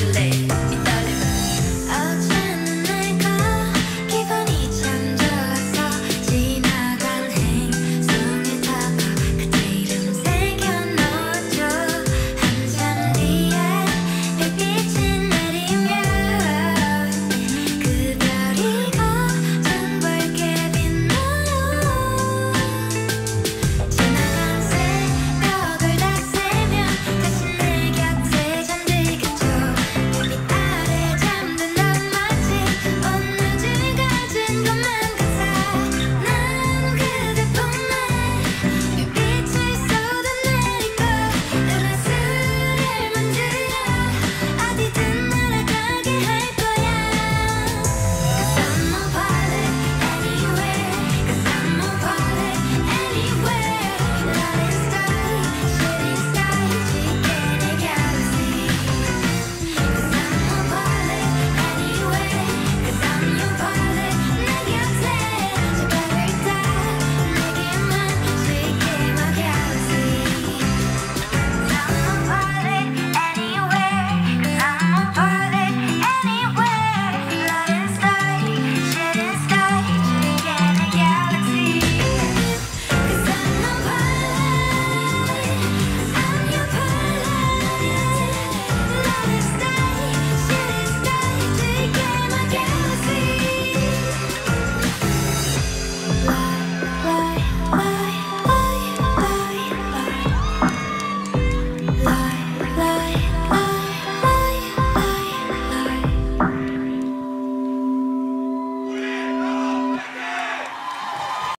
delay.